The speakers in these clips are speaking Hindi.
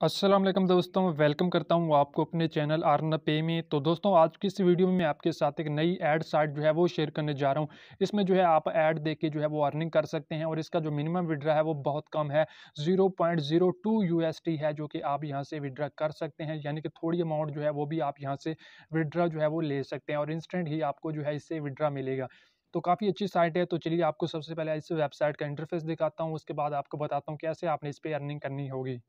वालेकुम दोस्तों, वेलकम करता हूँ आपको अपने चैनल आर्न पे में। तो दोस्तों, आज की इस वीडियो में मैं आपके साथ एक नई ऐड साइट जो है वो शेयर करने जा रहा हूँ। इसमें जो है आप ऐड देख के जो है वो अर्निंग कर सकते हैं और इसका जो मिनिमम विड्रा है वो बहुत कम है। ज़ीरो पॉइंट ज़ीरो टू यू है जो कि आप यहाँ से विड्रा कर सकते हैं, यानी कि थोड़ी अमाउंट जो है वो भी आप यहाँ से विड्रा जो है वो ले सकते हैं और इंस्टेंट ही आपको जो है इससे विड्रा मिलेगा। तो काफ़ी अच्छी साइट है तो चलिए आपको सबसे पहले इस वेबसाइट का इंटरफेस दिखाता हूँ, उसके बाद आपको बताता हूँ कैसे आपने इस पर अर्निंग करनी होगी।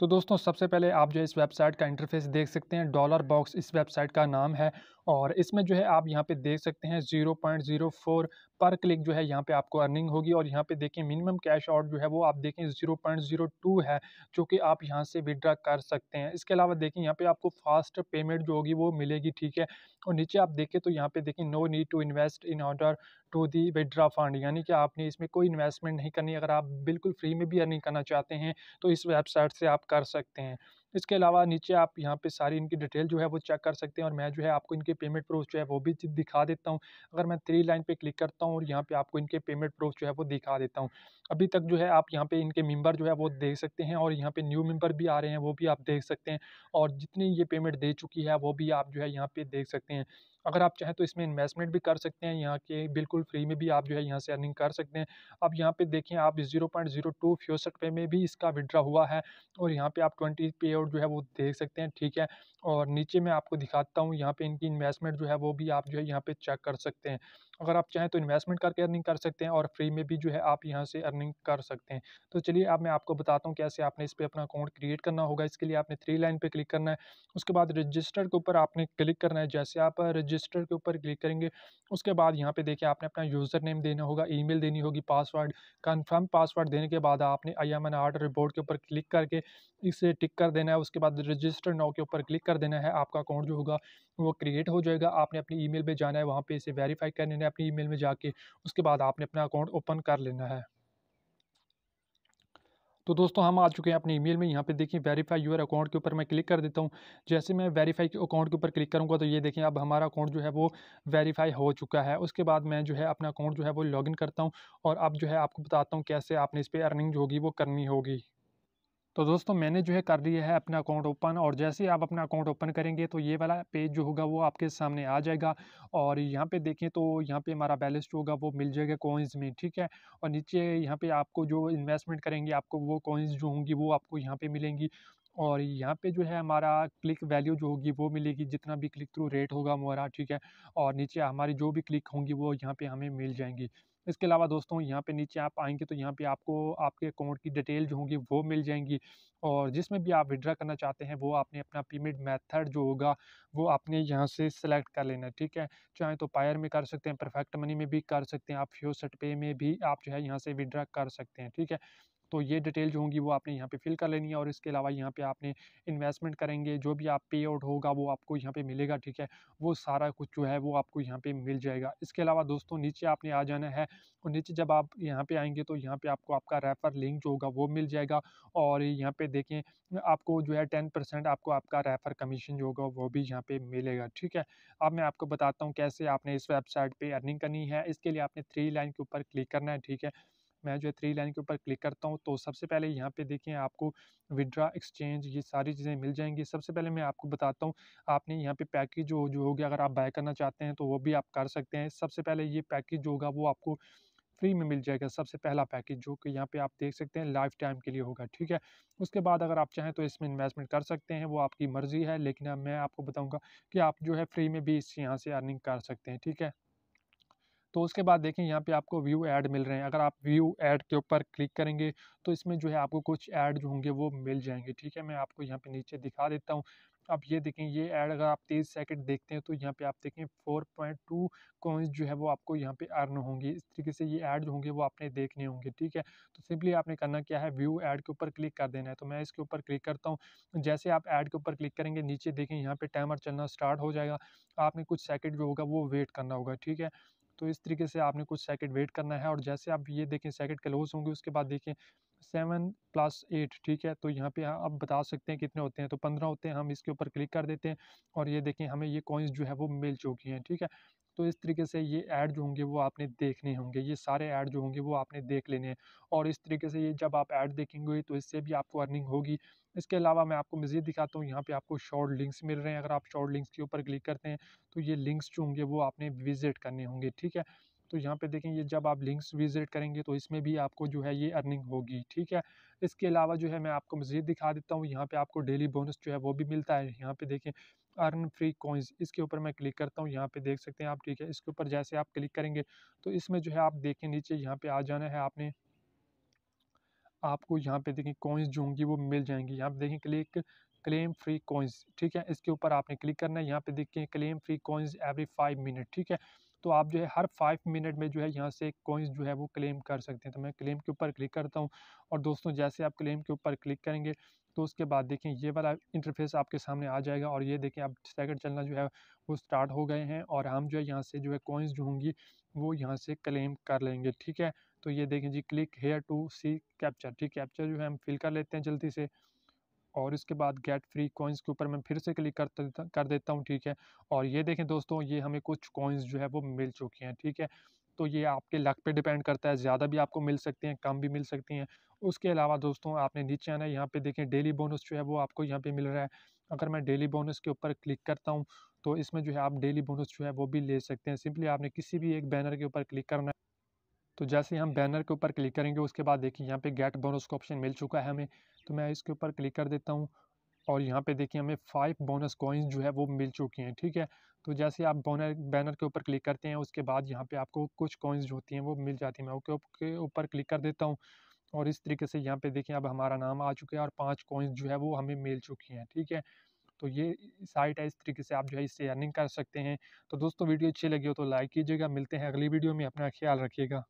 तो दोस्तों, सबसे पहले आप जो है इस वेबसाइट का इंटरफेस देख सकते हैं। डॉलर बॉक्स इस वेबसाइट का नाम है और इसमें जो है आप यहाँ पे देख सकते हैं ज़ीरो पॉइंट ज़ीरो फोर पर क्लिक जो है यहाँ पे आपको अर्निंग होगी और यहाँ पे देखें मिनिमम कैश आउट जो है वो आप देखें ज़ीरो पॉइंट ज़ीरो टू है जो कि आप यहाँ से विड्रा कर सकते हैं। इसके अलावा देखें यहाँ पे आपको फास्ट पेमेंट जो होगी वो मिलेगी, ठीक है? और नीचे आप देखें तो यहाँ पे देखें no need to invest in order to the withdraw fund यानी कि आपने इसमें कोई इन्वेस्टमेंट नहीं करनी, अगर आप बिल्कुल फ्री में भी अर्निंग करना चाहते हैं तो इस वेबसाइट से आप कर सकते हैं। इसके अलावा नीचे आप यहाँ पे सारी इनकी डिटेल जो है वो चेक कर सकते हैं और मैं जो है आपको इनके पेमेंट प्रूफ जो है वो भी दिखा देता हूँ। अगर मैं थ्री लाइन पे क्लिक करता हूँ और यहाँ पे आपको इनके पेमेंट प्रूफ जो है वो दिखा देता हूँ। अभी तक जो है आप यहाँ पे इनके मेंबर जो है वो देख सकते हैं और यहाँ पे न्यू मेंबर भी आ रहे हैं, वो भी आप देख सकते हैं और जितनी ये पेमेंट दे चुकी है, वो भी आप जो है यहाँ पे देख सकते हैं। अगर आप चाहें तो इसमें इन्वेस्टमेंट भी कर सकते हैं, यहाँ के बिल्कुल फ्री में भी आप जो है यहाँ से अर्निंग कर सकते हैं। अब यहाँ पे देखें आप ज़ीरो पॉइंट ज़ीरो टू फ्योसठ पे में भी इसका विड्रा हुआ है और यहाँ पे आप ट्वेंटी पे आउट जो है वो देख सकते हैं, ठीक है? और नीचे मैं आपको दिखाता हूँ, यहाँ पे इनकी इन्वेस्टमेंट जो है वो भी आप जो है यहाँ पे चेक कर सकते हैं। अगर आप चाहें तो इन्वेस्टमेंट करके अर्निंग कर सकते हैं और फ्री में भी जो है आप यहाँ से अर्निंग कर सकते हैं। तो चलिए अब मैं आपको बताता हूँ कैसे आपने इस पर अपना अकाउंट क्रिएट करना होगा। इसके लिए आपने थ्री लाइन पर क्लिक करना है। उसके बाद रजिस्टर के ऊपर आपने क्लिक करना है। जैसे आप रजिस्टर के ऊपर क्लिक करेंगे। उसके बाद यहाँ पे देखिए आपने अपना यूज़र नेम देना होगा, ईमेल देनी होगी, पासवर्ड, कन्फर्म पासवर्ड देने के बाद आपने I am an art robot के ऊपर क्लिक करके इसे टिक कर देना है। उसके बाद रजिस्टर नाउ के ऊपर क्लिक कर देना है। आपका अकाउंट जो होगा वो क्रिएट हो जाएगा। आपने अपनी ईमेल में जाना है, वहाँ पे इसे वेरीफाई कर लेना है अपनी ईमेल में जाके। उसके बाद आपने अपना अकाउंट ओपन कर लेना है। तो दोस्तों, हम आ चुके हैं अपने ईमेल में। यहाँ पे देखिए वेरीफाई यूर अकाउंट के ऊपर मैं क्लिक कर देता हूँ। जैसे मैं वेरीफाई अकाउंट के ऊपर क्लिक करूँगा तो ये देखें अब हमारा अकाउंट जो है वो वेरीफाई हो चुका है। उसके बाद मैं जो है अपना अकाउंट जो है वो लॉगिन करता हूँ और अब जो है आपको बताता हूँ कैसे आपने इस पर अर्निंग जो होगी वो करनी होगी। तो दोस्तों मैंने जो है कर लिया है अपना अकाउंट ओपन और जैसे ही आप अपना अकाउंट ओपन करेंगे तो ये वाला पेज जो होगा वो आपके सामने आ जाएगा और यहाँ पे देखें तो यहाँ पे हमारा बैलेंस जो होगा वो मिल जाएगा कॉइन्स में, ठीक है? और नीचे यहाँ पे आपको जो इन्वेस्टमेंट करेंगे आपको वो कॉइन्स जो होंगी वो आपको यहाँ पे मिलेंगी और यहाँ पे जो है हमारा क्लिक वैल्यू जो होगी वो मिलेगी, जितना भी क्लिक थ्रू रेट होगा हमारा, ठीक है? और नीचे हमारी जो भी क्लिक होंगी वो यहाँ पे हमें मिल जाएँगी। इसके अलावा दोस्तों यहाँ पे नीचे आप आएँगे तो यहाँ पे आपको आपके अकाउंट की डिटेल जो होंगी वो मिल जाएँगी और जिसमें भी आप विड्रा करना चाहते हैं वो आपने अपना पेमेंट मेथड जो होगा वो आपने यहाँ से सिलेक्ट कर लेना है, ठीक है? चाहे तो पायर में कर सकते हैं, परफेक्ट मनी में भी कर सकते हैं, आप फ्योसट पे में भी आप जो है यहाँ से विड्रा कर सकते हैं, ठीक है? तो ये डिटेल जो होंगी वो आपने यहाँ पे फिल कर लेनी है और इसके अलावा यहाँ पे आपने इन्वेस्टमेंट करेंगे, जो भी आप पे आउट होगा वो आपको यहाँ पे मिलेगा, ठीक है? वो सारा कुछ जो है वो आपको यहाँ पे मिल जाएगा। इसके अलावा दोस्तों नीचे आपने आ जाना है और नीचे जब आप यहाँ पे आएँगे तो यहाँ पे आपको आपका रेफर लिंक जो होगा वो मिल जाएगा और यहाँ पे देखें आपको जो है टेन परसेंट आपको आपका रेफर कमीशन जो होगा वो भी यहाँ पे मिलेगा, ठीक है? अब मैं आपको बताता हूँ कैसे आपने इस वेबसाइट पर अर्निंग करनी है। इसके लिए आपने थ्री लाइन के ऊपर क्लिक करना है, ठीक है? मैं जो है थ्री लाइन के ऊपर क्लिक करता हूँ तो सबसे पहले यहाँ पे देखें आपको विड्रा एक्सचेंज ये सारी चीज़ें मिल जाएँगी। सबसे पहले मैं आपको बताता हूँ, आपने यहाँ पे पैकेज जो जो हो गया, अगर आप बाय करना चाहते हैं तो वो भी आप कर सकते हैं। सबसे पहले ये पैकेज जो होगा, वो आपको फ्री में मिल जाएगा, सबसे पहला पैकेज जो कि यहाँ पे आप देख सकते हैं लाइफ टाइम के लिए होगा, ठीक है? उसके बाद अगर आप चाहें तो इसमें इन्वेस्टमेंट कर सकते हैं, वो आपकी मर्ज़ी है, लेकिन मैं आपको बताऊँगा कि आप जो है फ्री में भी इस यहाँ से अर्निंग कर सकते हैं, ठीक है? तो उसके बाद देखें यहाँ पे आपको व्यू ऐड मिल रहे हैं। अगर आप व्यू ऐड के ऊपर क्लिक करेंगे तो इसमें जो है आपको कुछ ऐड जो होंगे वो मिल जाएँगे। ठीक है, मैं आपको यहाँ पे नीचे दिखा देता हूँ। अब ये देखें, ये ऐड अगर आप तीस सेकंड देखते हैं तो यहाँ पे आप देखें फोर पॉइंट टू कॉइन्स जो है वो आपको यहाँ पे अर्न होंगे। इस तरीके से ये ऐड जो होंगे वो आपने देखने होंगे। ठीक है तो सिंपली आपने करना क्या है? व्यू ऐड के ऊपर क्लिक कर देना है। तो मैं इसके ऊपर क्लिक करता हूँ। जैसे आप ऐड के ऊपर क्लिक करेंगे, नीचे देखें यहाँ पे टाइमर चलना स्टार्ट हो जाएगा। आपने कुछ सेकेंड जो होगा वो वेट करना होगा। ठीक है तो इस तरीके से आपने कुछ सेकंड वेट करना है और जैसे आप ये देखें सेकंड क्लोज होंगे, उसके बाद देखें सेवन प्लस एट ठीक है? तो यहाँ पे आप बता सकते हैं कितने होते हैं तो पंद्रह होते हैं, हम इसके ऊपर क्लिक कर देते हैं और ये देखें हमें ये कॉइन्स जो है वो मिल चुकी हैं, ठीक है? तो इस तरीके से ये ऐड जो होंगे वो आपने देखने होंगे, ये सारे ऐड जो होंगे वो आपने देख लेने हैं। और इस तरीके से ये जब आप ऐड देखेंगे तो इससे भी आपको अर्निंग होगी। इसके अलावा मैं आपको मज़ीद दिखाता हूँ, यहाँ पे आपको शॉर्ट लिंक्स मिल रहे हैं। अगर आप शॉर्ट लिंक्स के ऊपर क्लिक करते हैं तो ये लिंक्स जो होंगे वो आपने विज़िट करने होंगे, ठीक है? तो यहाँ पे देखें, ये जब आप लिंक्स विज़िट करेंगे तो इसमें भी आपको जो है ये अर्निंग होगी, ठीक है? इसके अलावा जो है, मैं आपको मज़ीद दिखा देता हूँ, यहाँ पे आपको डेली बोनस जो है, वो भी मिलता है। यहाँ पे देखें अर्न फ्री कॉइन्स इसके ऊपर मैं क्लिक करता हूँ, यहाँ पे देख सकते हैं आप, ठीक है? इसके ऊपर जैसे आप क्लिक करेंगे तो इसमें जो है आप देखें, नीचे यहाँ पे आ जाना है आपने। आपको यहाँ पे देखें कॉइन्स जो होंगी, वो मिल जाएँगी। यहाँ पे देखें क्लिक क्लेम फ्री कॉइन्स ठीक है? इसके ऊपर आपने क्लिक करना है। यहाँ पे देखें claim free coins every five minute ठीक है? तो आप जो है हर फाइव मिनट में जो है यहाँ से कोइंस जो है वो क्लेम कर सकते हैं। तो मैं क्लेम के ऊपर क्लिक करता हूँ और दोस्तों जैसे आप क्लेम के ऊपर क्लिक करेंगे तो उसके बाद देखें ये वाला इंटरफेस आपके सामने आ जाएगा और ये देखें अब सेकंड चलना जो है वो स्टार्ट हो गए हैं और हम जो है यहाँ से जो है कॉइन्स जो होंगी वो यहाँ से क्लेम कर लेंगे, ठीक है? तो ये देखें जी click here to see captcha ठीक कैप्चर जो है हम फिल कर लेते हैं जल्दी से। और इसके बाद गेट फ्री कॉइन्स के ऊपर मैं फिर से क्लिक कर कर देता हूँ, ठीक है? और ये देखें दोस्तों, ये हमें कुछ कॉइन्स जो है वो मिल चुके हैं, ठीक है? तो ये आपके लक पे डिपेंड करता है, ज़्यादा भी आपको मिल सकते हैं, कम भी मिल सकती हैं। उसके अलावा दोस्तों, आपने नीचे आना है, यहाँ पे देखें डेली बोनस जो है वो आपको यहाँ पे मिल रहा है। अगर मैं डेली बोनस के ऊपर क्लिक करता हूँ तो इसमें जो है आप डेली बोनस जो है वो भी ले सकते हैं। सिंपली आपने किसी भी एक बैनर के ऊपर क्लिक करना है तो जैसे हम बैनर के ऊपर क्लिक करेंगे, उसके बाद देखिए यहाँ पे गेट बोनस का ऑप्शन मिल चुका है हमें तो मैं इसके ऊपर क्लिक कर देता हूँ। और यहाँ पे देखिए हमें फाइव बोनस कॉइन्स जो है वो मिल चुकी हैं, ठीक है? तो जैसे आप बोनर, बैनर के ऊपर क्लिक करते हैं, उसके बाद यहाँ पे आपको कुछ कॉइन्स जो होती हैं वो मिल जाती हैं। मैं ओके, ऊपर क्लिक कर देता हूँ और इस तरीके से यहाँ पे देखिए अब हमारा नाम आ चुका है और पाँच कॉइन्स जो है वो हमें मिल चुकी हैं, ठीक है? तो ये साइट है, इस तरीके से आप जो है इससे अर्निंग कर सकते हैं। तो दोस्तों वीडियो अच्छी लगी हो तो लाइक कीजिएगा, मिलते हैं अगली वीडियो में, अपना ख्याल रखिएगा।